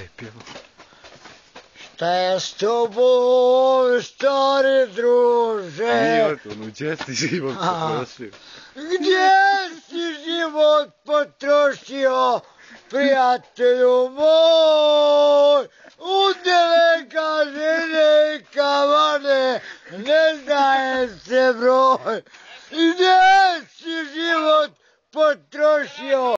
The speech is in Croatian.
je pjevo? Šta je s tobom, stari druže? Život, ono, gdje si život potrošio? Gdje si život potrošio, prijatelju moj? Udele ka žene ka vane, ne daje se broj. Gdje si život potrošio?